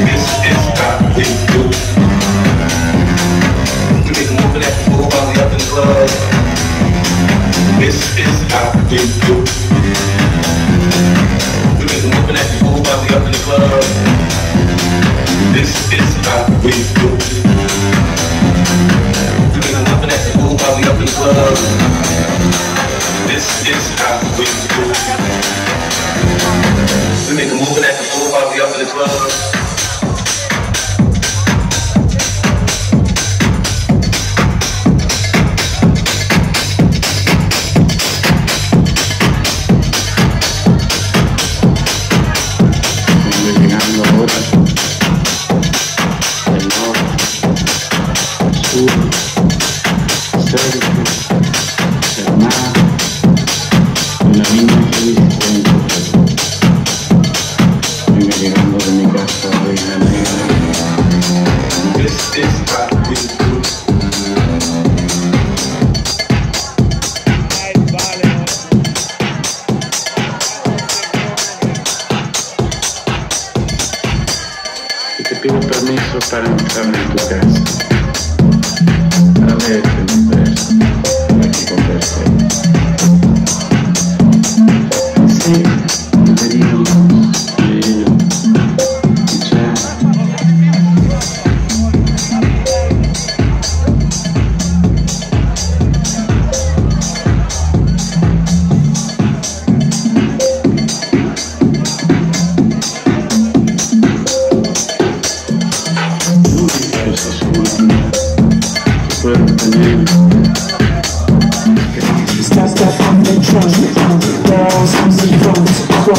This is how we do. We make a movie that can up in the club. This is we do. We a movie that up in the club. This is we do. We up in the club. This is we do. We up in the club. permiso para entrarme en tu casa.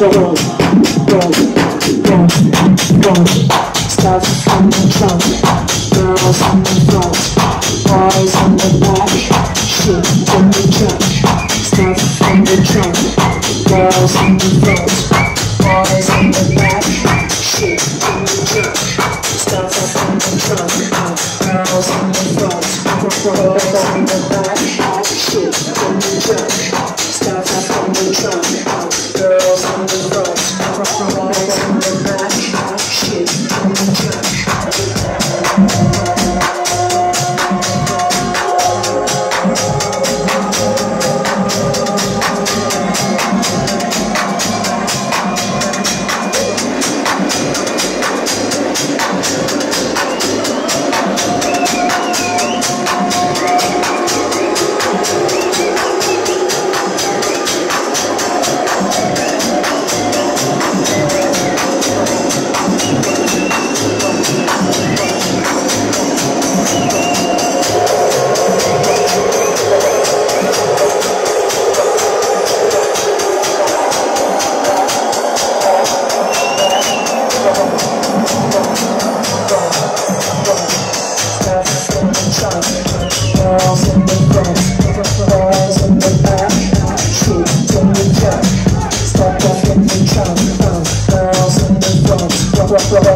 roll, roll, on the trunk, girls on the front, boys on the back, on the on the girls on the front, boys on the back, on the on the girls on the front, girls on the back. Thank you.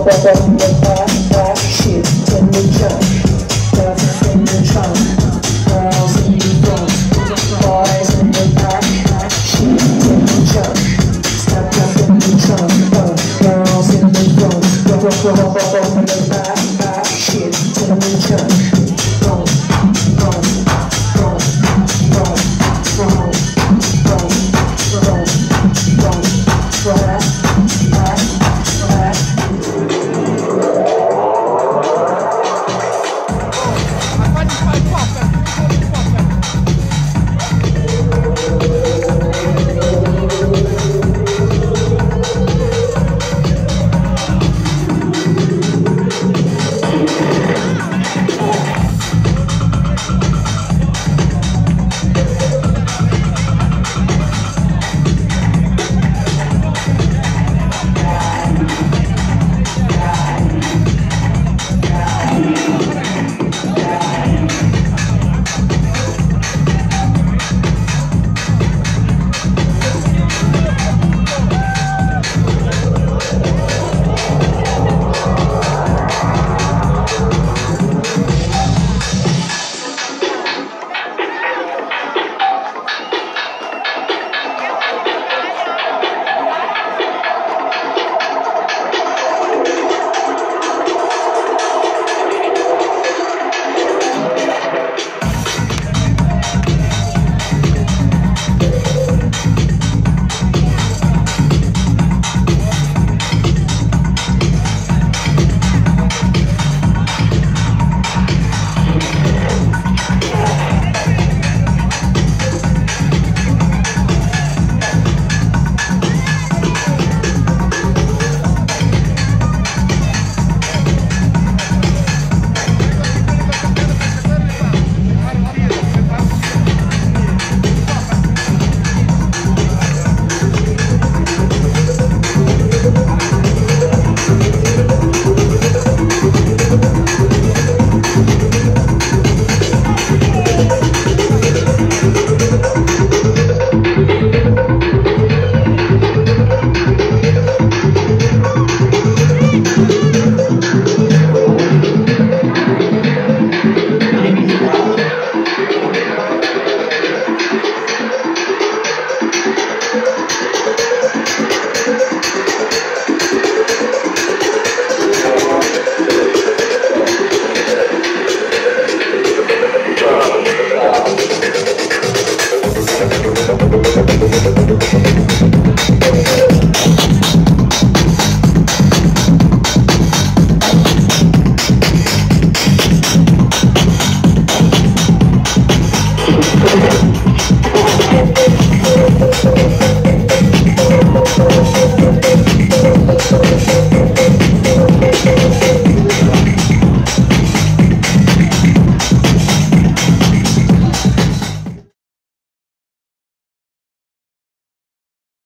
Gracias.